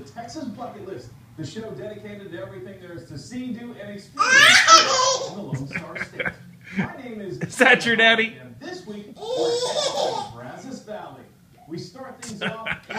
the Texas Bucket List, the show dedicated to everything there is to see, do, and experience in the Lone Star State. My name is. Is that your daddy? And this week, we're Brazos Valley. We start things off in